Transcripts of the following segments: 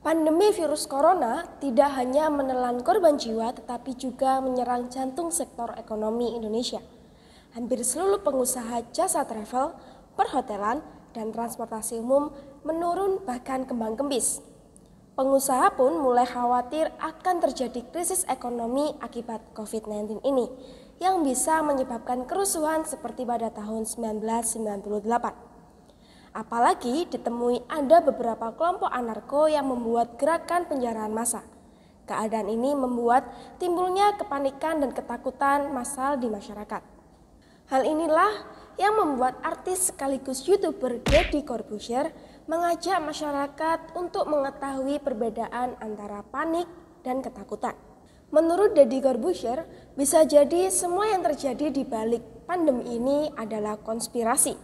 Pandemi virus corona tidak hanya menelan korban jiwa tetapi juga menyerang jantung sektor ekonomi Indonesia. Hampir seluruh pengusaha jasa travel, perhotelan, dan transportasi umum menurun bahkan kembang kembis. Pengusaha pun mulai khawatir akan terjadi krisis ekonomi akibat COVID-19 ini yang bisa menyebabkan kerusuhan seperti pada tahun 1998. Apalagi ditemui ada beberapa kelompok anarko yang membuat gerakan penjarahan massa. Keadaan ini membuat timbulnya kepanikan dan ketakutan massal di masyarakat. Hal inilah yang membuat artis sekaligus youtuber Deddy Corbuzier mengajak masyarakat untuk mengetahui perbedaan antara panik dan ketakutan. Menurut Deddy Corbuzier, bisa jadi semua yang terjadi di balik pandemi ini adalah konspirasi.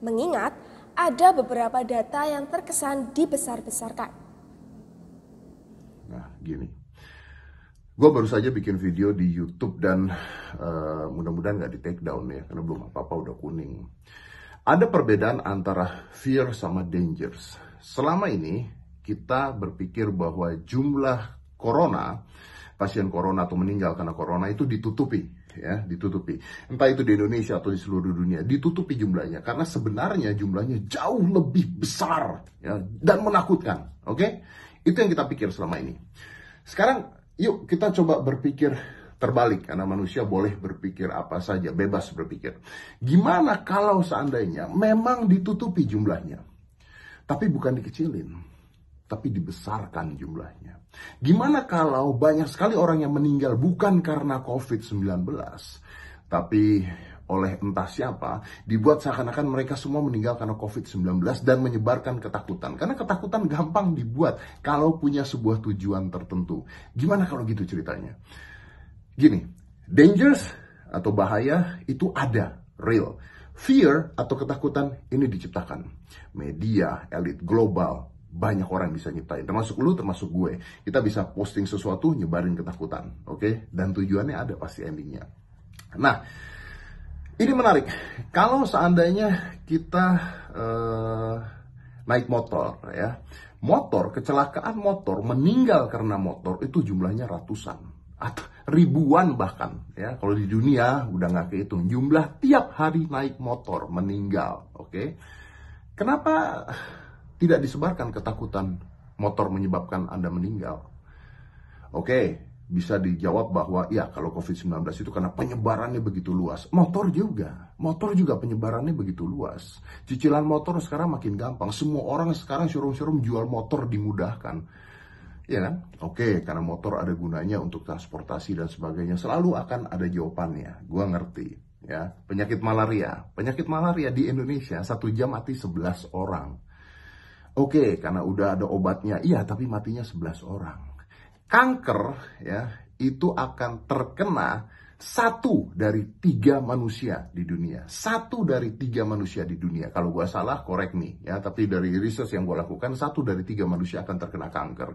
Mengingat ada beberapa data yang terkesan dibesar-besarkan. Nah, gini. Gue baru saja bikin video di YouTube dan uh, mudah-mudahan nggak di take down ya, karena belum apa-apa udah kuning. Ada perbedaan antara fear sama dangers. Selama ini kita berpikir bahwa jumlah corona, pasien corona atau meninggal karena corona itu ditutupi ya ditutupi. Entah itu di Indonesia atau di seluruh dunia ditutupi jumlahnya. Karena sebenarnya jumlahnya jauh lebih besar ya dan menakutkan oke? Okay? itu yang kita pikir selama ini. Sekarang yuk kita coba berpikir terbalik. Karena manusia boleh berpikir apa saja bebas berpikir. Gimana kalau seandainya memang ditutupi jumlahnya tapi bukan dikecilin tapi dibesarkan jumlahnya Gimana kalau banyak sekali orang yang meninggal bukan karena COVID-19, tapi oleh entah siapa, dibuat seakan-akan mereka semua meninggal karena COVID-19 dan menyebarkan ketakutan. Karena ketakutan gampang dibuat kalau punya sebuah tujuan tertentu. Gimana kalau gitu ceritanya? Gini, dangers atau bahaya itu ada, real. Fear atau ketakutan ini diciptakan. Media, elit global, banyak orang bisa nyiptain termasuk lu termasuk gue. Kita bisa posting sesuatu nyebarin ketakutan oke? Okay? dan tujuannya ada pasti endingnya. Nah ini menarik. Kalau seandainya kita uh, naik motor ya. Motor kecelakaan motor meninggal karena motor itu jumlahnya ratusan. Atau ribuan bahkan ya. Kalau di dunia udah nggak kehitung. Jumlah tiap hari naik motor meninggal oke? Okay? kenapa tidak disebarkan ketakutan motor menyebabkan Anda meninggal. Oke, bisa dijawab bahwa ya kalau COVID-19 itu karena penyebarannya begitu luas. Motor juga, motor juga penyebarannya begitu luas. Cicilan motor sekarang makin gampang. Semua orang sekarang showroom-showroom jual motor dimudahkan. Ya kan? Oke, karena motor ada gunanya untuk transportasi dan sebagainya. Selalu akan ada jawabannya. Gua ngerti. Ya, penyakit malaria. Penyakit malaria di Indonesia satu jam mati 11 orang Oke, okay, karena udah ada obatnya. Iya, tapi matinya 11 orang. Kanker ya itu akan terkena satu dari tiga manusia di dunia. Satu dari tiga manusia di dunia. Kalau gue salah, korek nih. ya. Tapi dari research yang gue lakukan, satu dari tiga manusia akan terkena kanker.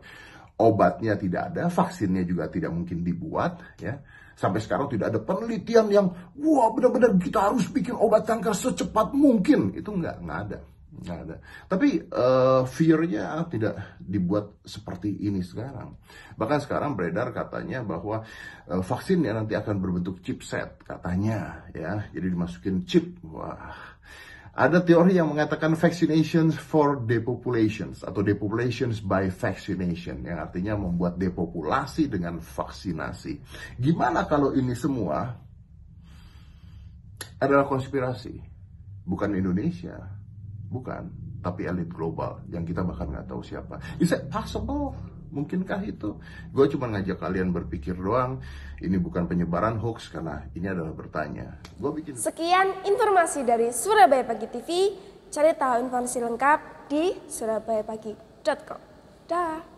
Obatnya tidak ada, vaksinnya juga tidak mungkin dibuat. ya. Sampai sekarang tidak ada penelitian yang, wah benar-benar kita harus bikin obat kanker secepat mungkin. Itu nggak, nggak ada nggak ada. Tapi uh, fear-nya tidak dibuat seperti ini sekarang. Bahkan sekarang beredar katanya bahwa uh, vaksinnya nanti akan berbentuk chipset katanya ya. Jadi dimasukin chip. Wah. Ada teori yang mengatakan vaccination for depopulations atau depopulations by vaccination yang artinya membuat depopulasi dengan vaksinasi. Gimana kalau ini semua adalah konspirasi? Bukan Indonesia, Bukan, tapi elit global yang kita bahkan nggak tahu siapa. Is it possible? Mungkinkah itu? Gue cuma ngajak kalian berpikir doang. Ini bukan penyebaran hoax karena ini adalah bertanya. Gue bikin. Sekian informasi dari Surabaya Pagi TV. Cari tahu informasi lengkap di surabayapagi.com. Dah.